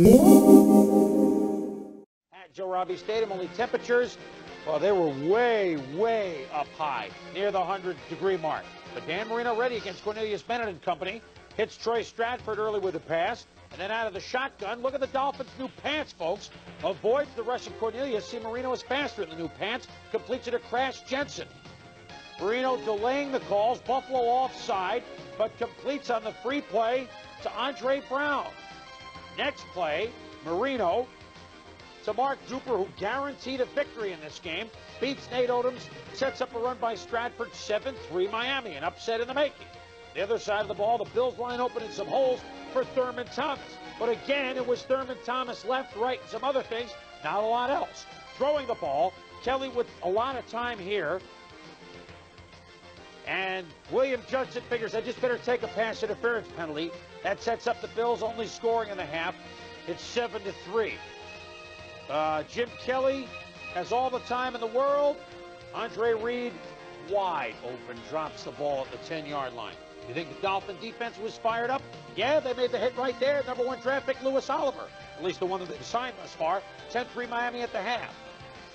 At Joe Robbie Stadium, only temperatures, well, they were way, way up high, near the 100 degree mark. But Dan Marino ready against Cornelius Bennett and company. Hits Troy Stratford early with a pass. And then out of the shotgun, look at the Dolphins' new pants, folks. Avoids the rush of Cornelius. See, Marino is faster in the new pants. Completes it to Crash Jensen. Marino delaying the calls. Buffalo offside, but completes on the free play to Andre Brown. Next play, Marino to Mark Duper, who guaranteed a victory in this game. Beats Nate Odoms, sets up a run by Stratford, 7-3 Miami, an upset in the making. The other side of the ball, the Bills line open in some holes for Thurman Thomas. But again, it was Thurman Thomas left, right, and some other things, not a lot else. Throwing the ball, Kelly with a lot of time here. And William Judson figures I just better take a pass interference penalty. That sets up the Bills only scoring in the half. It's 7 to 3. Uh, Jim Kelly has all the time in the world. Andre Reed, wide open, drops the ball at the 10 yard line. You think the Dolphin defense was fired up? Yeah, they made the hit right there. Number one draft pick, Louis Oliver. At least the one that they've signed thus far. 10 3 Miami at the half.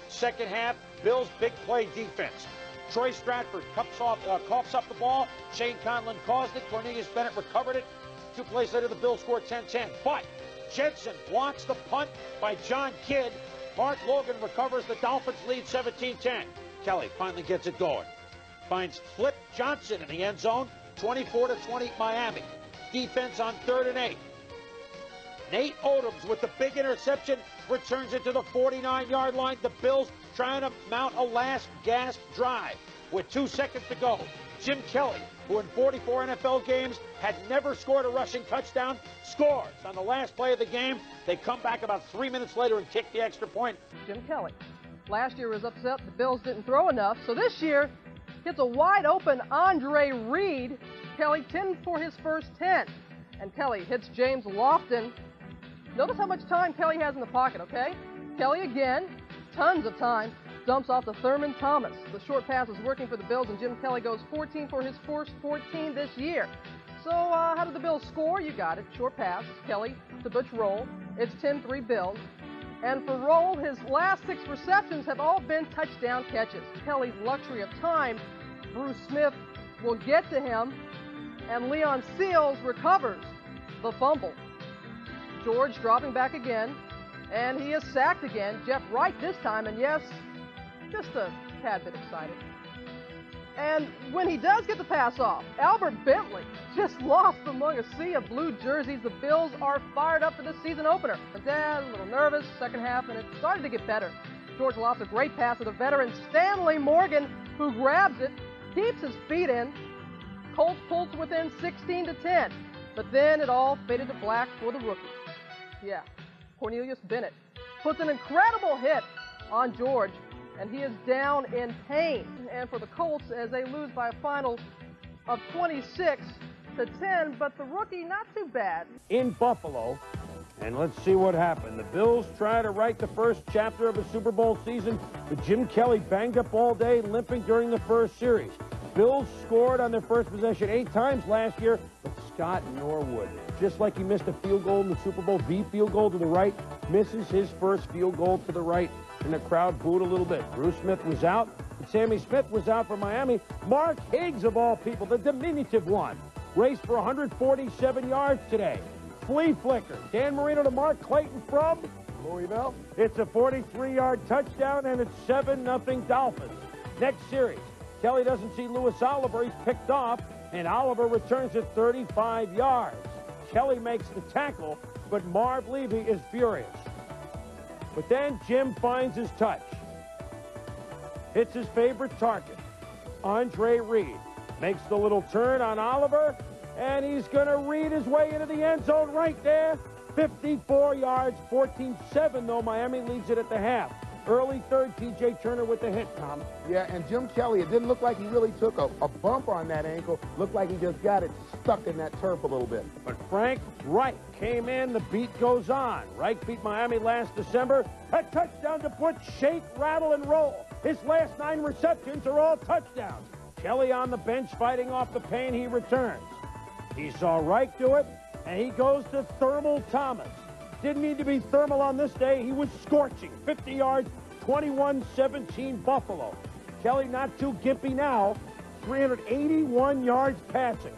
Second half, Bills' big play defense. Troy Stratford cups off, uh, coughs up the ball. Shane Conlan caused it. Cornelius Bennett recovered it. Two plays later, the Bills score 10-10. But Jensen blocks the punt by John Kidd. Mark Logan recovers the Dolphins lead 17-10. Kelly finally gets it going. Finds Flip Johnson in the end zone. 24 to 20 Miami. Defense on third and eight. Nate Odoms with the big interception returns it to the 49-yard line. The Bills trying to mount a last gasp drive with two seconds to go. Jim Kelly, who in 44 NFL games had never scored a rushing touchdown, scores on the last play of the game. They come back about three minutes later and kick the extra point. Jim Kelly. Last year was upset the Bills didn't throw enough, so this year hits a wide open Andre Reed. Kelly 10 for his first 10. And Kelly hits James Lofton. Notice how much time Kelly has in the pocket, okay? Kelly again, tons of time, dumps off to Thurman Thomas. The short pass is working for the Bills, and Jim Kelly goes 14 for his first 14 this year. So, uh, how did the Bills score? You got it. Short pass. Kelly to Butch Rolle. It's 10 3 Bills. And for Rolle, his last six receptions have all been touchdown catches. Kelly's luxury of time, Bruce Smith will get to him, and Leon Seals recovers the fumble. George dropping back again, and he is sacked again. Jeff Wright this time, and yes, just a tad bit excited. And when he does get the pass off, Albert Bentley just lost among a sea of blue jerseys. The Bills are fired up for the season opener. Dad, a little nervous, second half, and it started to get better. George lost a great pass to the veteran Stanley Morgan, who grabs it, keeps his feet in. Colts pulls within 16 to 10. But then it all faded to black for the rookie. Yeah, Cornelius Bennett puts an incredible hit on George, and he is down in pain. And for the Colts, as they lose by a final of 26 to 10, but the rookie not too bad. In Buffalo, and let's see what happened. The Bills try to write the first chapter of a Super Bowl season, but Jim Kelly banged up all day, limping during the first series. Bills scored on their first possession eight times last year, but Scott Norwood, just like he missed a field goal in the Super Bowl, V field goal to the right, misses his first field goal to the right, and the crowd booed a little bit. Bruce Smith was out, and Sammy Smith was out for Miami. Mark Higgs, of all people, the diminutive one, raced for 147 yards today. Flea flicker. Dan Marino to Mark Clayton from Louisville. It's a 43-yard touchdown, and it's 7-0 Dolphins. Next series, Kelly doesn't see Louis Oliver. He's picked off, and Oliver returns it 35 yards. Kelly makes the tackle, but Marv Levy is furious. But then Jim finds his touch. Hits his favorite target, Andre Reed. Makes the little turn on Oliver, and he's going to read his way into the end zone right there. 54 yards, 14-7, though. Miami leads it at the half. Early third, T.J. Turner with the hit, Tom. Yeah, and Jim Kelly, it didn't look like he really took a, a bump on that ankle. Looked like he just got it stuck in that turf a little bit. But Frank Reich came in. The beat goes on. Reich beat Miami last December. A touchdown to put shake, rattle, and roll. His last nine receptions are all touchdowns. Kelly on the bench fighting off the pain. He returns. He saw Reich do it, and he goes to Thurman Thomas. Didn't need to be thermal on this day. He was scorching. 50 yards, 21-17 Buffalo. Kelly not too gimpy now. 381 yards passing.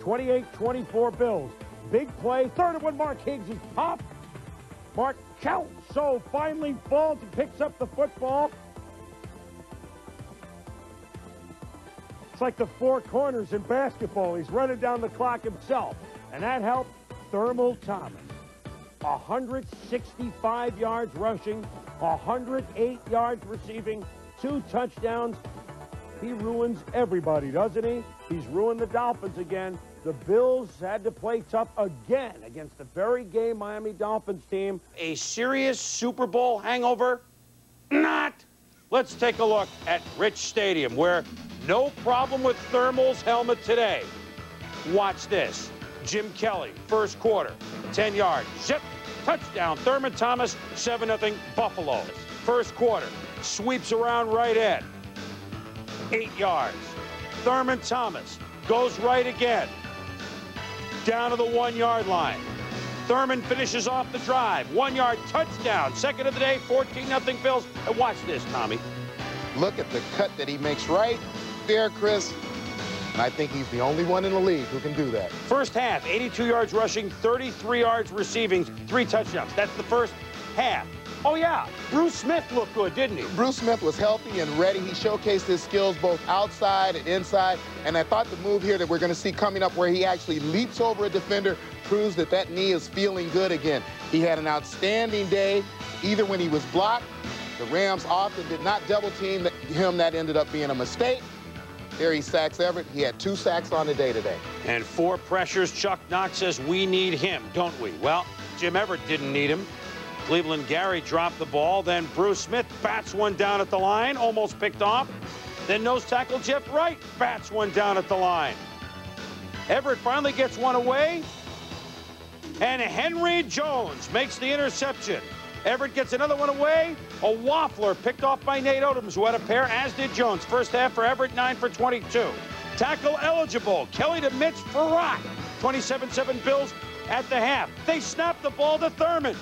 28-24 Bills. Big play. Third and one, Mark Higgs is popped. Mark so finally falls and picks up the football. It's like the four corners in basketball. He's running down the clock himself. And that helped Thurman Thomas. 165 yards rushing, 108 yards receiving, two touchdowns. He ruins everybody, doesn't he? He's ruined the Dolphins again. The Bills had to play tough again against the very gay Miami Dolphins team. A serious Super Bowl hangover? Not. Let's take a look at Rich Stadium, where no problem with Thurman's helmet today. Watch this. Jim Kelly, first quarter, 10 yards, zip, touchdown. Thurman Thomas, 7-0 Buffalo. First quarter, sweeps around right end, eight yards. Thurman Thomas goes right again, down to the one-yard line. Thurman finishes off the drive. One-yard touchdown. Second of the day, 14-0 Bills. And watch this, Tommy. Look at the cut that he makes right there, Chris. And I think he's the only one in the league who can do that. First half, 82 yards rushing, 33 yards receiving, three touchdowns. That's the first half. Oh, yeah. Bruce Smith looked good, didn't he? Bruce Smith was healthy and ready. He showcased his skills both outside and inside. And I thought the move here that we're going to see coming up where he actually leaps over a defender proves that that knee is feeling good again. He had an outstanding day, either when he was blocked. The Rams often did not double team him. That ended up being a mistake. There he sacks Everett. He had two sacks on the day today. And four pressures. Chuck Knox says we need him, don't we? Well, Jim Everett didn't need him. Cleveland Gary dropped the ball. Then Bruce Smith bats one down at the line, almost picked off. Then nose tackle Jeff Wright bats one down at the line. Everett finally gets one away. And Henry Jones makes the interception. Everett gets another one away. A waffler picked off by Nate Odoms, who had a pair, as did Jones. First half for Everett, 9 for 22. Tackle eligible. Kelly to Mitch Frerotte. 27-7 Bills at the half. They snap the ball to Thurman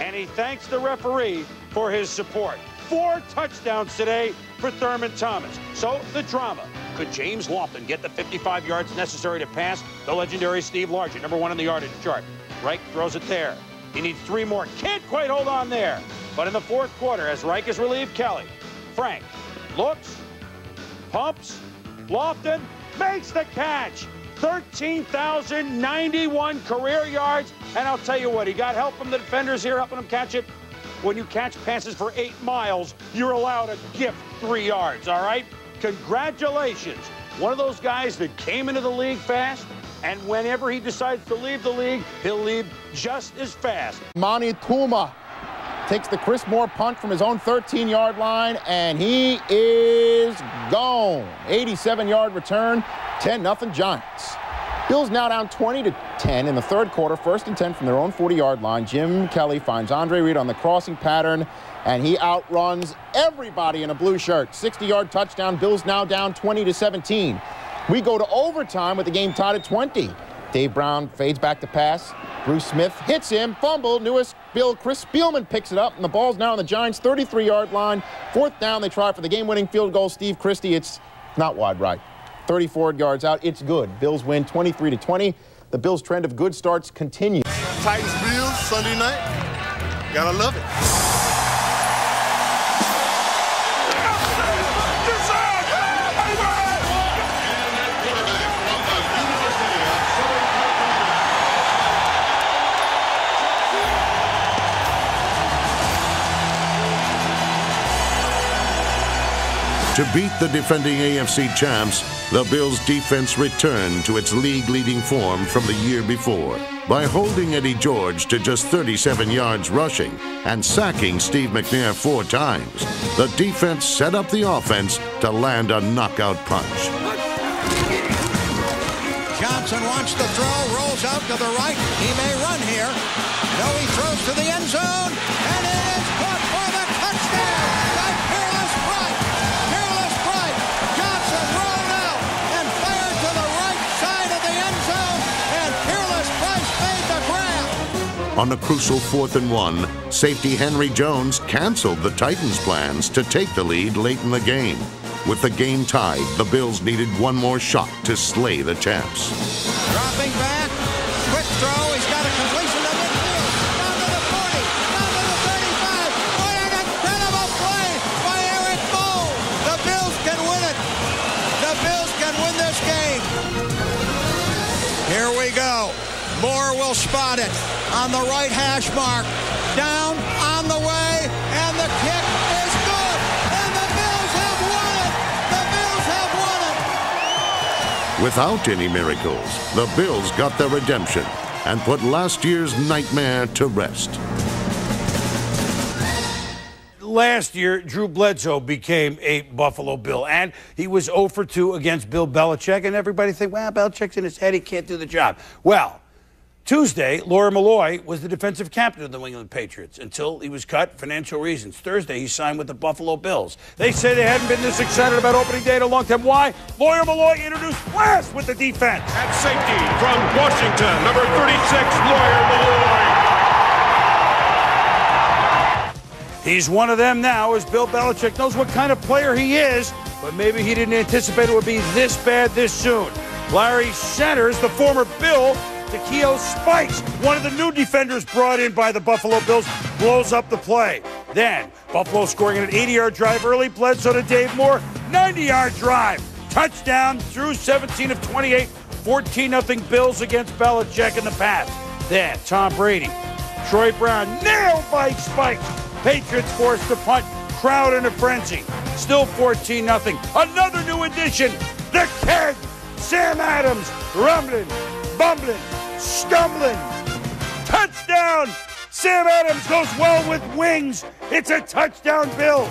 and he thanks the referee for his support. Four touchdowns today for Thurman Thomas. So the drama. Could James Lofton get the 55 yards necessary to pass the legendary Steve Largent, number one on the yardage chart? Reich throws it there. He needs three more. Can't quite hold on there. But in the fourth quarter, as Reich has relieved Kelly, Frank looks, pumps, Lofton makes the catch. 13,091 career yards. And I'll tell you what, he got help from the defenders here helping him catch it. When you catch passes for eight miles, you're allowed a gift three yards, all right? Congratulations. One of those guys that came into the league fast, and whenever he decides to leave the league, he'll leave just as fast. Amani Toomer takes the Chris Mohr punt from his own 13-yard line, and he is gone. 87-yard return, 10-0 Giants. Bills now down 20 to 10 in the third quarter, first and 10 from their own 40-yard line. Jim Kelly finds Andre Reed on the crossing pattern, and he outruns everybody in a blue shirt. 60-yard touchdown. Bills now down 20 to 17. We go to overtime with the game tied at 20. Dave Brown fades back to pass. Bruce Smith hits him, fumble. Newest Bill Chris Spielman picks it up, and the ball's now on the Giants' 33-yard line. Fourth down, they try for the game-winning field goal. Steve Christie, it's not wide right. 34 yards out. It's good. Bills win 23 to 20. The Bills' trend of good starts continues. Titans Bills Sunday night. Gotta love it. To beat the defending AFC champs, the Bills' defense returned to its league leading form from the year before by holding Eddie George to just 37 yards rushing and sacking Steve McNair four times. The defense set up the offense to land a knockout punch. Johnson wants to throw, rolls out to the right. He may run here. No, he throws to the end zone, and it is On the crucial fourth and one, safety Henry Jones canceled the Titans' plans to take the lead late in the game. With the game tied, the Bills needed one more shot to slay the champs. Dropping back. Quick throw. He's got a completion to midfield. Down to the 40. Down to the 35. What an incredible play by Eric Moe. The Bills can win it. The Bills can win this game. Here we go. Mohr will spot it on the right hash mark. Down on the way. And the kick is good. And the Bills have won it. The Bills have won it. Without any miracles, the Bills got their redemption and put last year's nightmare to rest. last year, Drew Bledsoe became a Buffalo Bill, and he was 0 for 2 against Bill Belichick, and everybody think, well, Belichick's in his head, he can't do the job. Well, Tuesday, Lawyer Milloy was the defensive captain of the New England Patriots until he was cut, financial reasons. Thursday, he signed with the Buffalo Bills. They say they hadn't been this excited about opening day in a long time. Why? Lawyer Milloy introduced Blast with the defense. At safety from Washington, number 36, Lawyer Milloy. He's one of them now, as Bill Belichick knows what kind of player he is, but maybe he didn't anticipate it would be this bad this soon. Larry Centers, the former Bill, Takeo Spikes, one of the new defenders brought in by the Buffalo Bills, blows up the play. Then, Buffalo scoring an 80 yard drive early, Bledsoe to Dave Moore, 90 yard drive. Touchdown through 17 of 28, 14 0 Bills against Belichick in the pass. Then, Tom Brady, Troy Brown, nailed by Spikes. Patriots forced to punt, crowd in a frenzy. Still 14 0 Another new addition, the kid, Sam Adams, rumbling, bumbling, stumbling. Touchdown! Sam Adams goes well with wings. It's a touchdown, Bills.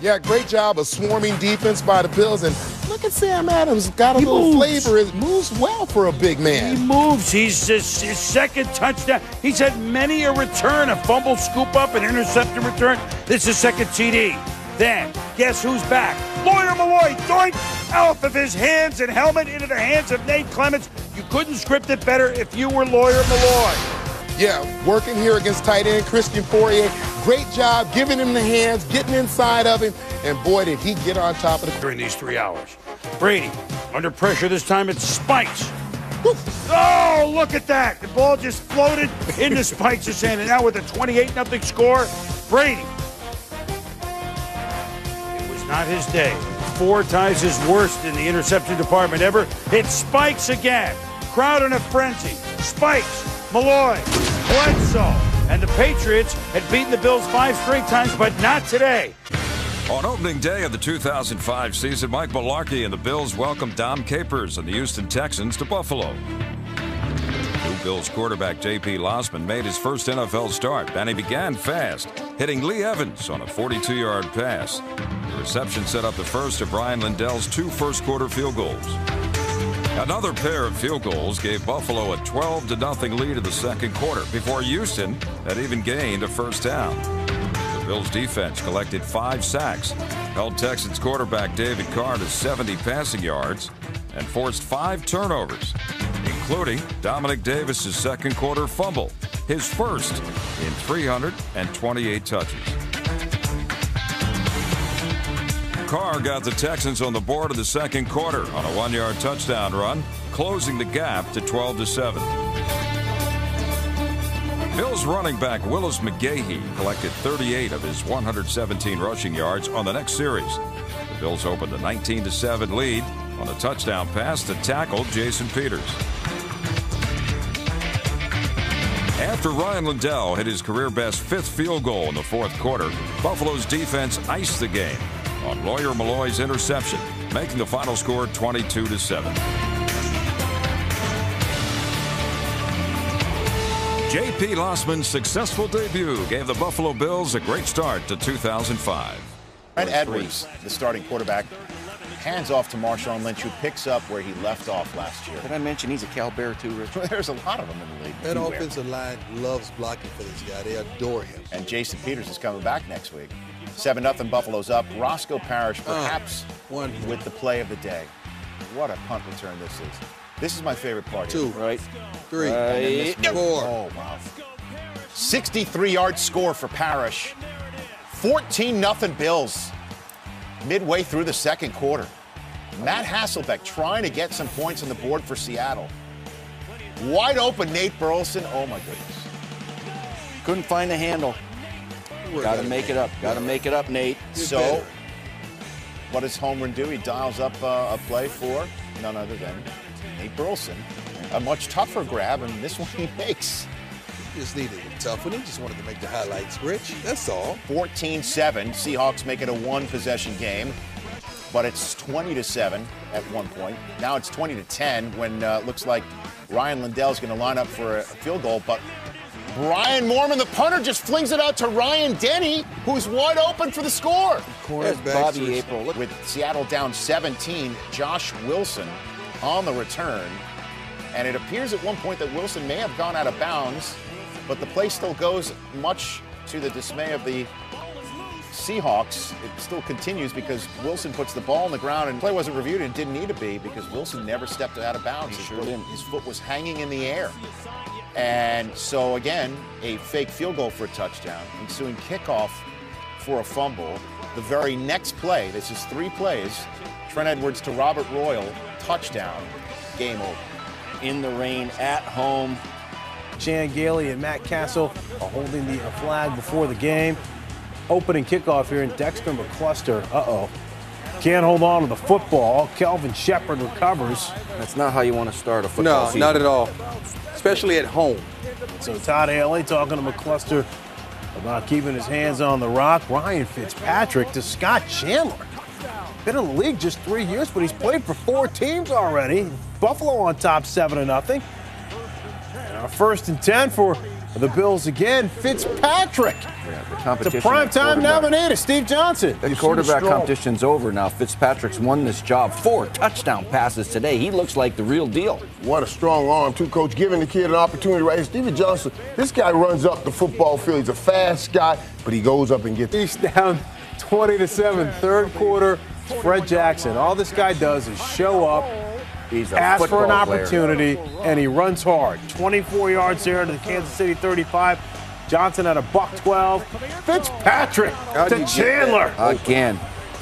Yeah, great job of swarming defense by the Bills. And look at Sam Adams. Got a He little moves. flavor. It moves well for a big man. He moves. He's his, his second touchdown. He's had many a return, a fumble, scoop up, an interception return. This is second TD. Then, guess who's back? Lawyer Milloy, doink, off of his hands and helmet into the hands of Nate Clements. You couldn't script it better if you were Lawyer Milloy. Yeah, working here against tight end Christian Fauria. Great job giving him the hands, getting inside of him. And boy, did he get on top of the. during these three hours. Brady, under pressure this time, it's Spikes. Oh, look at that. The ball just floated into Spikes' hand. And now with a 28 0 score, Brady. It not his day. Four ties his worst in the interception department ever. It's Spikes again. Crowd in a frenzy. Spikes, Milloy, Bledsoe. And the Patriots had beaten the Bills five straight times, but not today. On opening day of the 2005 season, Mike Mularkey and the Bills welcomed Dom Capers and the Houston Texans to Buffalo. New Bills quarterback J.P. Losman made his first NFL start, and he began fast, hitting Lee Evans on a 42-yard pass. The reception set up the first of Brian Lindell's two first-quarter field goals. Another pair of field goals gave Buffalo a 12 to nothing lead in the second quarter before Houston had even gained a first down. The Bills defense collected five sacks, held Texans quarterback David Carr to 70 passing yards, and forced five turnovers, including Domanick Davis's second quarter fumble, his first in 328 touches. Carr got the Texans on the board in the second quarter on a one-yard touchdown run, closing the gap to 12 to 7. Bills running back Willis McGahee collected 38 of his 117 rushing yards on the next series. The Bills opened a 19 to 7 lead on a touchdown pass to tackle Jason Peters. After Rian Lindell hit his career best fifth field goal in the fourth quarter, Buffalo's defense iced the game on Lawyer Milloy's interception, making the final score 22 to 7. J.P. Losman's successful debut gave the Buffalo Bills a great start to 2005. Trent Edwards, the starting quarterback, hands off to Marshawn Lynch, who picks up where he left off last year. Did I mention he's a Cal Bear too, Richard? There's a lot of them in the league. That Beware. offensive line loves blocking for this guy. They adore him. And Jason Peters is coming back next week. 7 0 Buffalo's up. Roscoe Parrish, Oh, ah, perhaps one. with the play of the day. What a punt return this is. This is my favorite part. here. Two, Right. three, Right. four. Oh, wow. 63-yard score for Parrish. 14 nothing Bills midway through the second quarter. Matt Hasselbeck trying to get some points on the board for Seattle. Wide open Nate Burleson. Oh my goodness. Couldn't find the handle. Got to make it up. Got to make it up, Nate. So, what does Holmgren do? He dials up uh, a play for none other than Nate Burleson. A much tougher grab, and this one he makes. He just needed a tough one. He just wanted to make the highlights, Rich. That's all. 14 7. Seahawks make it a one possession game, but it's 20 to 7 at one point. Now it's 20 to 10 when uh, it looks like Rian Lindell's going to line up for a field goal, but Brian Moorman, the punter, just flings it out to Ryan Denney, who's wide open for the score. There's Bobby April. Look. With Seattle down 17, Josh Wilson on the return. And it appears at one point that Wilson may have gone out of bounds, but the play still goes much to the dismay of the Seahawks. It still continues because Wilson puts the ball on the ground and play wasn't reviewed and didn't need to be because Wilson never stepped out of bounds. His sure foot- His foot was hanging in the air. And so again, a fake field goal for a touchdown, ensuing kickoff for a fumble. The very next play, this is three plays, Trent Edwards to Robert Royal, touchdown, game over. In the rain, at home. Chan Gailey and Matt Cassel are holding the flag before the game. Opening kickoff here, in Dexter McCluster, uh-oh, can't hold on to the football. Kelvin Sheppard recovers. That's not how you want to start a football No, season. not at all. Especially at home. So Todd Haley talking to McCluster about keeping his hands on the rock. Ryan Fitzpatrick to Scott Chandler. Been in the league just three years, but he's played for four teams already. Buffalo on top seven to nothing. And our first and ten for the Bills again, Fitzpatrick. Yeah, the The competition. primetime at quarterback. nominator, Steve Johnson. The You see quarterback competition's over now. Fitzpatrick's won this job. Four touchdown passes today. He looks like the real deal. What a strong arm, too, coach. Giving the kid an opportunity right here. Stevie Johnson, this guy runs up the football field. He's a fast guy, but he goes up and gets He's down 20 to 7, third quarter. Fred Jackson. All this guy does is show up, He's a ask for an football player. opportunity, and he runs hard. 24 yards there to the Kansas City 35. Johnson at a buck 12. Fitzpatrick How'd to Chandler. Again.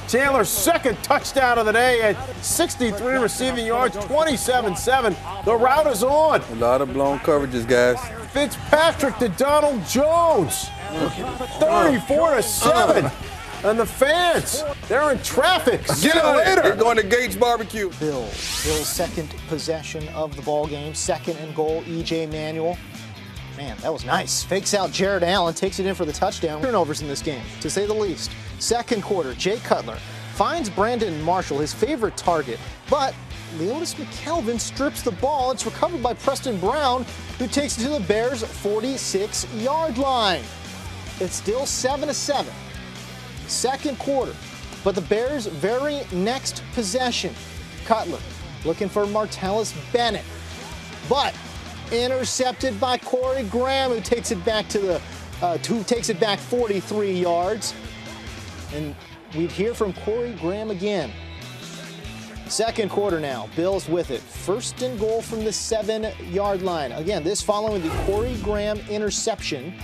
Chandler's second touchdown of the day at 63 receiving yards, 27-7. The route is on. A lot of blown coverages, guys. Fitzpatrick to Donald Jones. 34 to 7. And the fans, they're in traffic. See later. They're going to Gates Barbecue. Bills. Bills' second possession of the ball game. Second and goal. EJ Manuel. Man, that was nice. Fakes out Jared Allen, takes it in for the touchdown. Turnovers in this game, to say the least. Second quarter, Jay Cutler finds Brandon Marshall, his favorite target, but Leodis McKelvin strips the ball. It's recovered by Preston Brown, who takes it to the Bears' 46 yard line. It's still 7 to 7 second quarter. But the Bears' very next possession, Cutler looking for Martellus Bennett, but intercepted by Corey Graham, who takes it back to the, uh, who takes it back 43 yards. And we'd hear from Corey Graham again. Second quarter now, Bills with it. First and goal from the seven yard line. Again, this following the Corey Graham interception.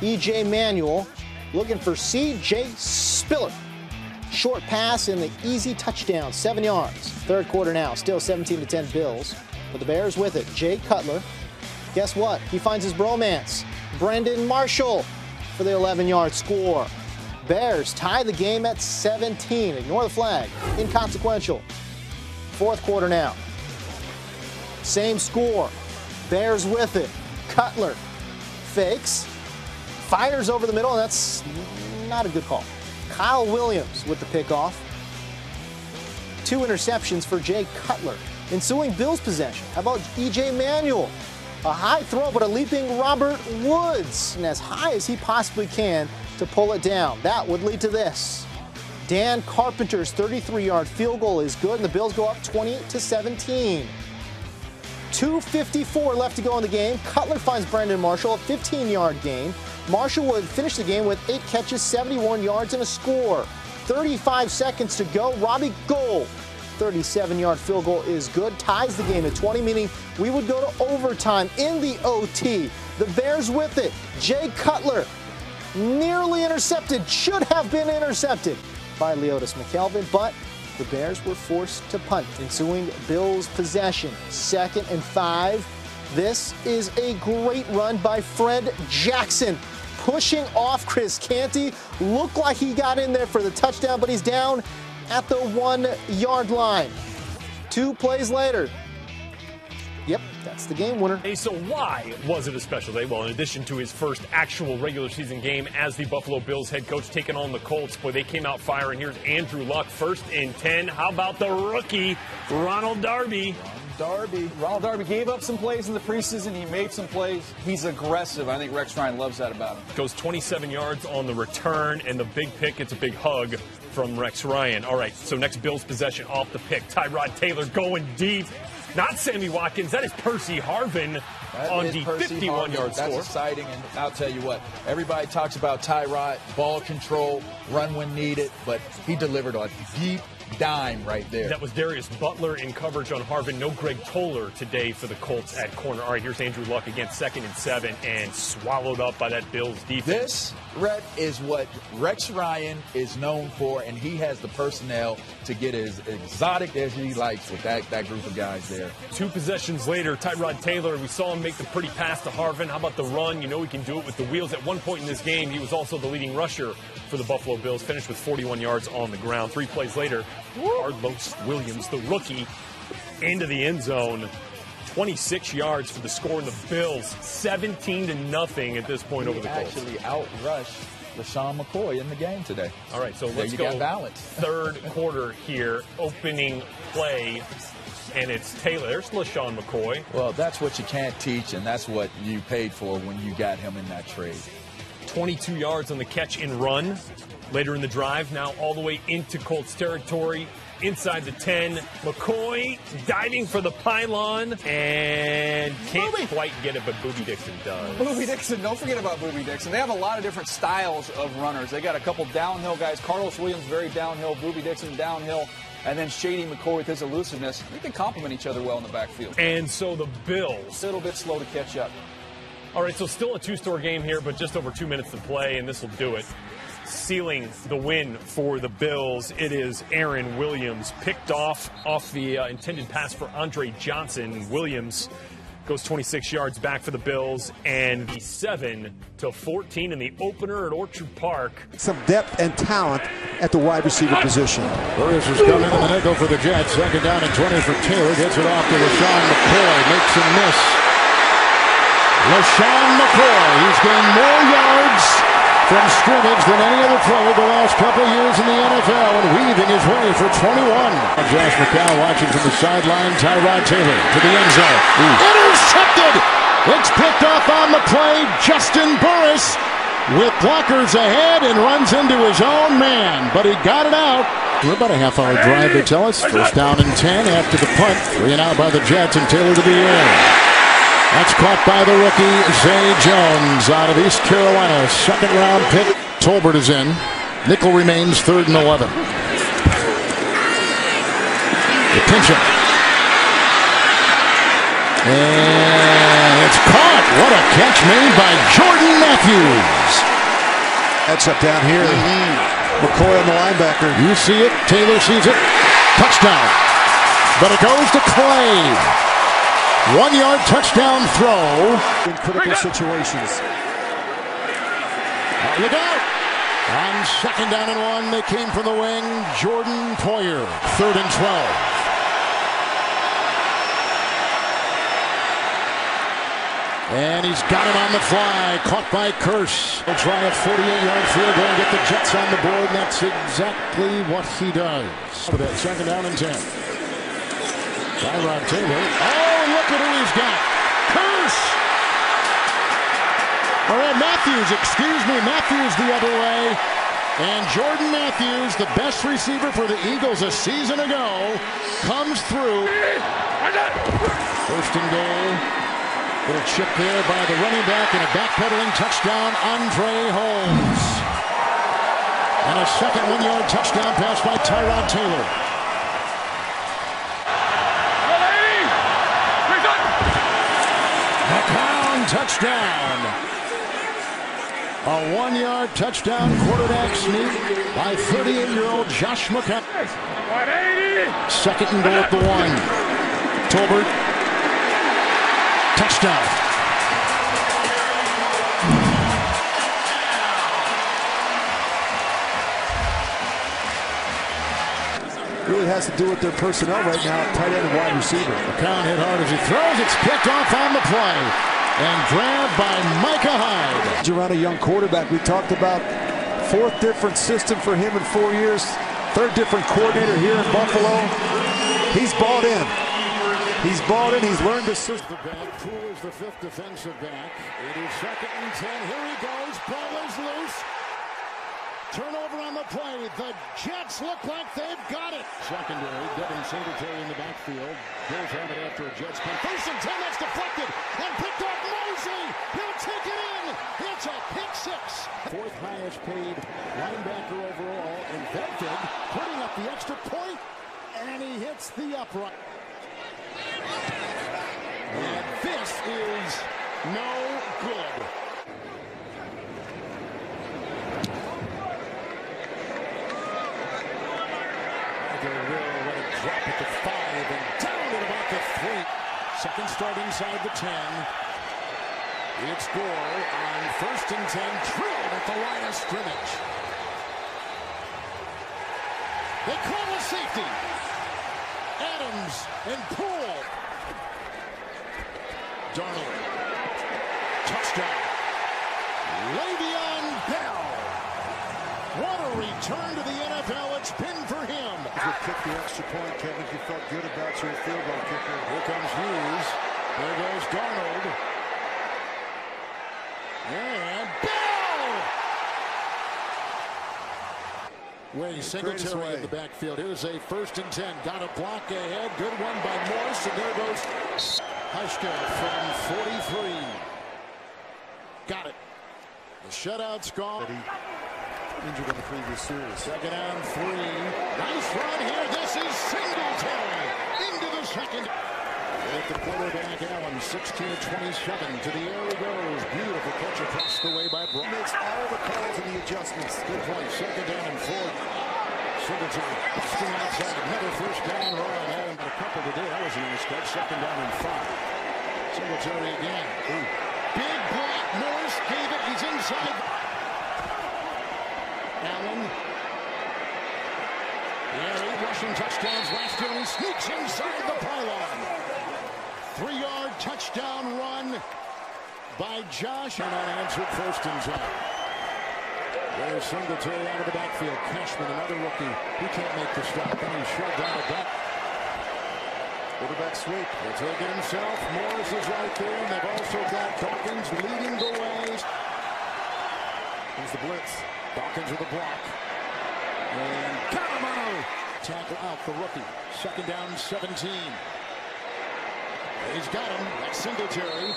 EJ Manuel looking for CJ Spiller. Short pass and the easy touchdown, seven yards. Third quarter now, still 17 to 10 Bills. But the Bears with it. Jay Cutler. Guess what? He finds his bromance. Brandon Marshall for the 11 yard score. Bears tie the game at 17. Ignore the flag. Inconsequential. Fourth quarter now. Same score. Bears with it. Cutler fakes, fires over the middle, and that's not a good call. Kyle Williams with the pickoff. Two interceptions for Jay Cutler. Ensuing Bills possession. How about EJ Manuel? A high throw, but a leaping Robert Woods, and as high as he possibly can to pull it down. That would lead to this. Dan Carpenter's 33-yard field goal is good, and the Bills go up 20 to 17. 2.54 left to go in the game. Cutler finds Brandon Marshall, a 15 yard gain. Marshall would finish the game with eight catches, 71 yards, and a score. 35 seconds to go. Robbie Gould 37-yard field goal is good, ties the game at 20, meaning we would go to overtime in the OT. The Bears with it. Jay Cutler nearly intercepted, should have been intercepted by Leodis McKelvin, but the Bears were forced to punt, ensuing Bills possession. Second and five. This is a great run by Fred Jackson, pushing off Chris Canty. Looked like he got in there for the touchdown, but he's down at the one yard line. Two plays later, Yep, that's the game winner. Hey, so why was it a special day? Well, in addition to his first actual regular season game as the Buffalo Bills head coach taking on the Colts, boy, they came out firing. Here's Andrew Luck, first and 10. How about the rookie, Ronald Darby? Darby. Ronald Darby gave up some plays in the preseason. He made some plays. He's aggressive. I think Rex Ryan loves that about him. Goes 27 yards on the return, and the big pick, it's a big hug from Rex Ryan. All right, so next Bills possession off the pick. Tyrod Taylor going deep. Not Sammy Watkins. That is Percy Harvin That on the Percy 51 Harvin. yard That's score. exciting, and I'll tell you what, everybody talks about Tyrod, ball control, run when needed, but he delivered on deep dime right there. That was Darius Butler in coverage on Harvin. No Greg Toler today for the Colts at corner. All right, here's Andrew Luck again, second and seven, and swallowed up by that Bills defense. This, Rhett, is what Rex Ryan is known for, and he has the personnel to get as exotic as he likes with that, that group of guys there. Two possessions later, Tyrod Taylor, we saw him make the pretty pass to Harvin. How about the run? You know he can do it with the wheels. At one point in this game, he was also the leading rusher for the Buffalo Bills, finished with 41 yards on the ground. Three plays later, Karlos Williams, the rookie, into the end zone. 26 yards for the score, and the Bills 17 to nothing at this point over He the Colts. actually outrushed LeSean McCoy in the game today. All right, so let's go balance. third quarter here, opening play, and it's Taylor. There's LeSean McCoy. Well, that's what you can't teach, and that's what you paid for when you got him in that trade. 22 yards on the catch and run. Later in the drive, now all the way into Colts territory, inside the 10. McCoy diving for the pylon and can't quite get it, but Boobie Dixon does. Boobie Dixon, don't forget about Boobie Dixon. They have a lot of different styles of runners. They got a couple downhill guys. Karlos Williams, very downhill. Boobie Dixon, downhill. And then Shady McCoy with his elusiveness. They can complement each other well in the backfield. And so the Bills. A little bit slow to catch up. All right, so still a two-score game here, but just over two minutes to play, and this will do it. Sealing the win for the Bills, it is Aaron Williams picked off off the uh, intended pass for Andre Johnson. Williams goes 26 yards back for the Bills, and the seven to 14 in the opener at Orchard Park. Some depth and talent at the wide receiver position. Burris has come into the nickel for the Jets. Second down and 20 for Taylor. Gets it off to LeSean McCoy. Makes him miss. LeSean McCoy. He's gained more yards from scrimmage than any other player the last couple years in the NFL and weaving his way for 21. Josh McCown watching from the sideline. Tyrod Taylor to the end zone. Intercepted! It's picked off on the play. Juston Burris with blockers ahead and runs into his own man, but he got it out. We're about a half hour drive, they tell us. First down and 10 after the punt. Three and out by the Jets and Taylor to the air. That's caught by the rookie, Zay Jones out of East Carolina. Second round pick. Tolbert is in. Nickel remains third and 11. The pinch. And it's caught. What a catch made by Jordan Matthews. That's up down here. Mm-hmm. McCoy on the linebacker. You see it. Taylor sees it. Touchdown. But it goes to Clay. One yard touchdown throw. In critical situations. Look out. On second down and one, they came from the wing. Jordan Poyer. Third and 12. And he's got it on the fly, caught by Kearse. He'll try a 48-yard field goal and get the Jets on the board, and that's exactly what he does. For that second down and 10. Tyrod Taylor. Oh, look at who he's got. Kearse! Right, Matthews, excuse me, Matthews the other way. And Jordan Matthews, the best receiver for the Eagles a season ago, comes through. First and goal. Little chip there by the running back and a backpedaling touchdown, Andre Holmes. And a second one-yard touchdown pass by Tyrod Taylor. Touchdown. A one-yard touchdown quarterback sneak by 38-year-old Josh McCown. Second and goal at the one. Tolbert. Touchdown. really has to do with their personnel right now, tight end and wide receiver. McCown hit hard as he throws. It's picked off on the play and grabbed by Micah Hyde. Around a young quarterback, we talked about fourth different system for him in four years, third different coordinator here in Buffalo. He's bought in. He's bought in. He's learned the system. Back. Poole is the fifth defensive back. It is second and ten. Here he goes. Ball is loose. Turnover on the play. The Jets look like they've got it. Secondary. Devin Singletary in the backfield. Bills have it after a Jets punt. First and ten. That's deflected and picked off Mosley. He'll take it in. It's a pick six. Fourth highest paid linebacker overall. And putting up the extra point, and he hits the upright. And this is no good. They will let it drop at the five and down at about the three. Second start inside the ten. It's Gore on first and ten, drilled at the line of scrimmage. They call a safety. Adams and Poole. Darnold. Touchdown. Le'Veon Bell. What a return to the NFL it's been for him. You kick the extra point, Kevin. if You felt good about your field goal kicker. Here comes Hughes. There goes Darnold. And Bell! Way Singletary in the backfield. Here's a first and ten. Got a block ahead. Good one by Morris. And there goes Hauschka from 43. Got it. The shutout's gone. Injured in the previous series. Second down, three. Nice run here. This is Singletary into the second. With the quarterback, Allen, 16 to 27. To the air he goes. Beautiful catch across the way by Brown. Makes all the calls and the adjustments. Good play. Second down and four. Singletary busting outside. Another first down run. Allen got a couple today. That was a nice catch. Second down and five. Singletary again. Ooh. Big block. Morris gave it. He's inside. Allen. Eight rushing touchdowns last year, and he sneaks inside the pylon. Three-yard touchdown run by Josh, and unanswered first and ten. There's Singletary out of the backfield. Cashman, another rookie. He can't make the stop. Then he's shoved out of back. Quarterback sweep. He'll take it himself. Morris is right there, and they've also got Dawkins leading the way. Here's the blitz. Dawkins with a block. And a tackle out the rookie. Second down, 17. He's got him. That's Singletary.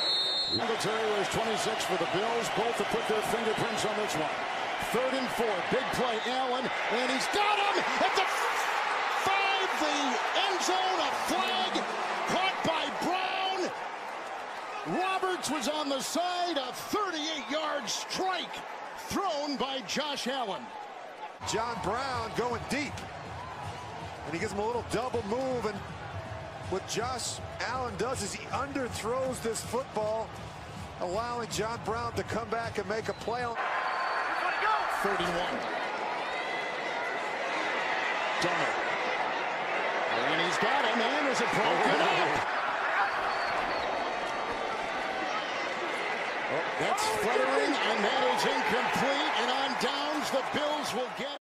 Singletary was 26 for the Bills. Both have put their fingerprints on this one. Third and four. Big play. Allen. And he's got him at the five. The end zone. A flag caught by Brown. Roberts was on the side. A 38-yard strike thrown by Josh Allen. John Brown going deep. And he gives him a little double move. And what Josh Allen does is he underthrows this football, allowing John Brown to come back and make a play on 31. Donald. And he's got him, and is it broken up? Oh, that's fluttering, and that is incomplete. And on downs, the Bills will get.